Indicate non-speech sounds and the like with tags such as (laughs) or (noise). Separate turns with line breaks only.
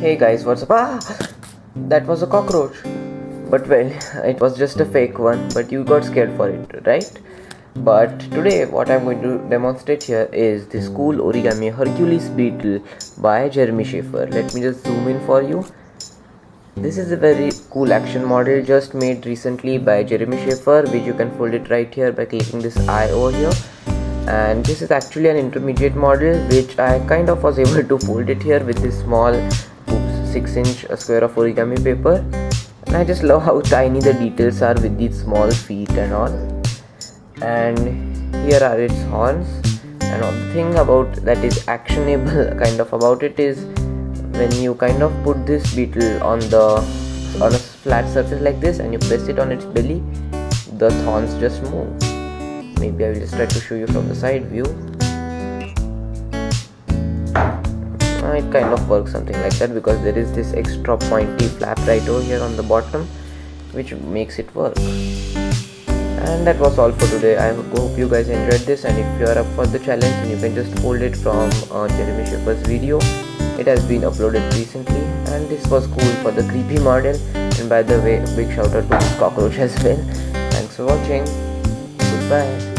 Hey guys, what's up? Ah, that was a cockroach. But well, (laughs) it was just a fake one, but you got scared for it, right? But today, what I'm going to demonstrate here is this cool origami Hercules beetle by Jeremy Shafer. Let me just zoom in for you. This is a very cool action model just made recently by Jeremy Shafer, which you can fold it right here by clicking this eye over here and this is actually an intermediate model which I kind of was able to fold it here with this small 6 inch square of origami paper. And I just love how tiny the details are with these small feet and all. And here are its horns. And the thing about that is actionable (laughs) kind of about it is when you kind of put this beetle on the on a flat surface like this and you press it on its belly the thorns just move. Maybe I will just try to show you from the side view it kind of works something like that because there is this extra pointy flap right over here on the bottom which makes it work. And that was all for today. I hope you guys enjoyed this and if you are up for the challenge then you can just hold it from uh, jeremy Shafer's video. It has been uploaded recently and this was cool for the creepy model and by the way big shout out to this cockroach as well. Thanks for watching. Goodbye